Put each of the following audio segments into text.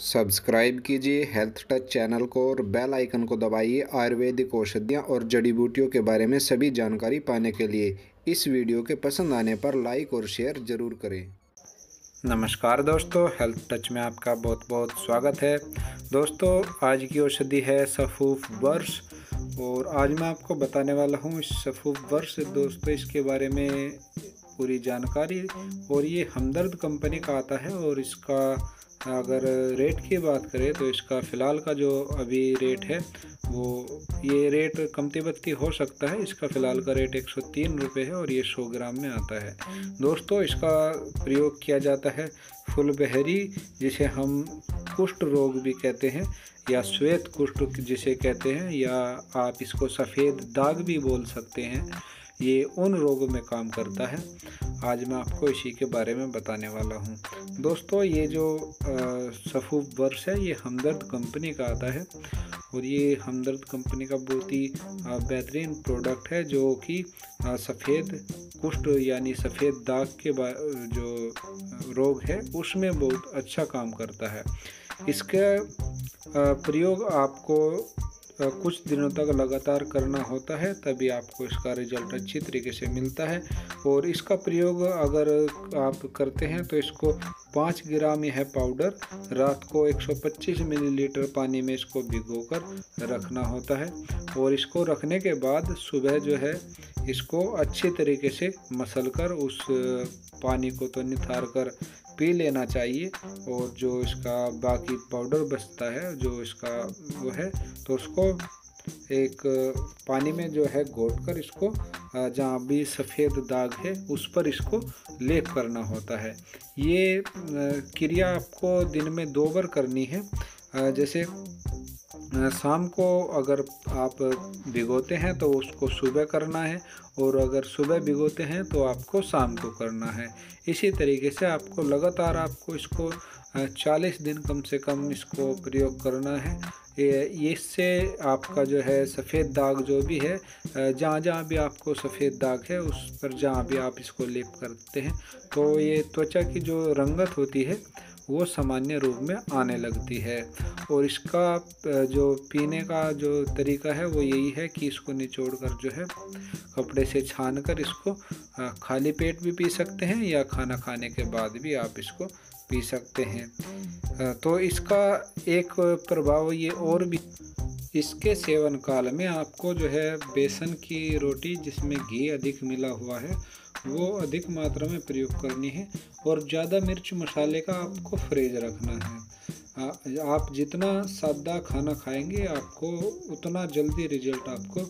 Subscribe कीजिए health touch channel को और बेल आइकन को दबाइए आयुर्वेदिक औषधियाँ और जड़ी बूटियों के बारे में सभी जानकारी पाने के लिए। इस वीडियो के पसंद आने पर लाइक और शेयर ज़रूर करें। नमस्कार दोस्तों, हेल्थ टच में आपका बहुत बहुत स्वागत है। दोस्तों, आज की औषधि है सफूफ वर्ष और आज मैं आपको बताने वाला हूँ इस सफूफ वर्ष दोस्तों, इसके बारे में पूरी जानकारी। और ये हमदर्द कंपनी का आता है और इसका अगर रेट की बात करें तो इसका फ़िलहाल का जो अभी रेट है, वो ये रेट कमती बत्ती हो सकता है। इसका फ़िलहाल का रेट एक सौ तीन रुपये है और ये सौ ग्राम में आता है। दोस्तों, इसका प्रयोग किया जाता है फुल बहरी, जिसे हम कुष्ठ रोग भी कहते हैं, या श्वेत कुष्ठ जिसे कहते हैं, या आप इसको सफ़ेद दाग भी बोल सकते हैं। ये उन रोगों में काम करता है। आज मैं आपको इसी के बारे में बताने वाला हूँ। दोस्तों, ये जो सफ़ू वर्ष है, ये हमदर्द कंपनी का आता है। और ये हमदर्द कंपनी का बहुत ही बेहतरीन प्रोडक्ट है, जो कि सफ़ेद कुष्ठ यानी सफ़ेद दाग के जो रोग है, उसमें बहुत अच्छा काम करता है। इसका प्रयोग आपको कुछ दिनों तक लगातार करना होता है, तभी आपको इसका रिज़ल्ट अच्छी तरीके से मिलता है। और इसका प्रयोग अगर आप करते हैं तो इसको पाँच ग्राम यह पाउडर रात को 125 मिलीलीटर पानी में इसको भिगोकर रखना होता है। और इसको रखने के बाद सुबह जो है, इसको अच्छी तरीके से मसल कर उस पानी को तो निथार कर पी लेना चाहिए और जो इसका बाकी पाउडर बचता है, जो इसका वो है तो उसको एक पानी में जो है घोट कर इसको जहाँ भी सफ़ेद दाग है, उस पर इसको लेप करना होता है। ये क्रिया आपको दिन में दो बार करनी है। जैसे शाम को अगर आप भिगोते हैं तो उसको सुबह करना है और अगर सुबह भिगोते हैं तो आपको शाम को करना है। इसी तरीके से आपको लगातार आपको इसको 40 दिन कम से कम इसको प्रयोग करना है। इससे आपका जो है सफ़ेद दाग जो भी है जहाँ जहाँ भी आपको सफ़ेद दाग है उस पर जहाँ भी आप इसको लेप करते हैं। तो ये त्वचा की जो रंगत होती है वो सामान्य रूप में आने लगती है। और इसका, जो पीने का जो तरीका है, वो यही है कि इसको निचोड़ कर जो है, कपड़े से छान कर इसको खाली पेट भी पी सकते हैं या खाना खाने के बाद भी आप इसको पी सकते हैं। तो इसका एक प्रभाव ये और भी, इसके सेवन काल में आपको जो है बेसन की रोटी जिसमें घी अधिक मिला हुआ है वो अधिक मात्रा में प्रयोग करनी है और ज़्यादा मिर्च मसाले का आपको फ्रेज रखना है। आप जितना सादा खाना खाएँगे, आपको उतना जल्दी रिज़ल्ट आपको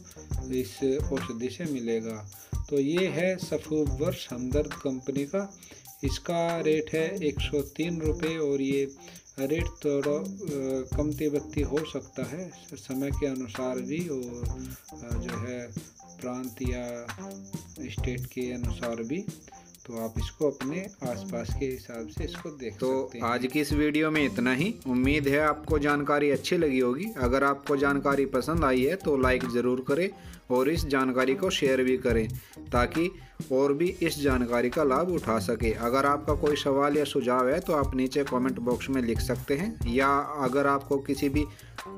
इस औषधि से मिलेगा। तो ये है सफ़ूब वर्ष हमदर्द कंपनी का। इसका रेट है एक सौ तीन रुपये और ये रेट थोड़ा कमती बत्ती हो सकता है। समय के अनुसार भी और जो है प्रांत या स्टेट के अनुसार भी तो आप इसको अपने आसपास के हिसाब से इसको देख तो सकते हैं। आज की इस वीडियो में इतना ही। उम्मीद है आपको जानकारी अच्छी लगी होगी। अगर आपको जानकारी पसंद आई है तो लाइक ज़रूर करें और इस जानकारी को शेयर भी करें ताकि और भी इस जानकारी का लाभ उठा सके। अगर आपका कोई सवाल या सुझाव है तो आप नीचे कमेंट बॉक्स में लिख सकते हैं या अगर आपको किसी भी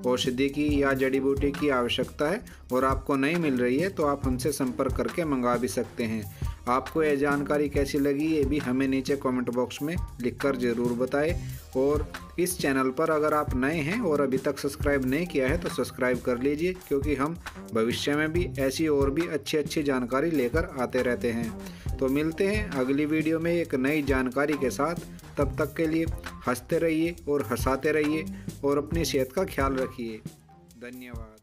औषधि की या जड़ी बूटी की आवश्यकता है और आपको नहीं मिल रही है तो आप हमसे संपर्क करके मंगा भी सकते हैं। आपको यह जानकारी कैसी लगी, ये भी हमें नीचे कमेंट बॉक्स में लिखकर ज़रूर बताएँ। और इस चैनल पर अगर आप नए हैं और अभी तक सब्सक्राइब नहीं किया है तो सब्सक्राइब कर लीजिए, क्योंकि हम भविष्य में भी ऐसी और भी अच्छी अच्छी जानकारी लेकर आते रहते हैं। तो मिलते हैं अगली वीडियो में एक नई जानकारी के साथ। तब तक के लिए हँसते रहिए और हंसाते रहिए और अपनी सेहत का ख्याल रखिए। धन्यवाद।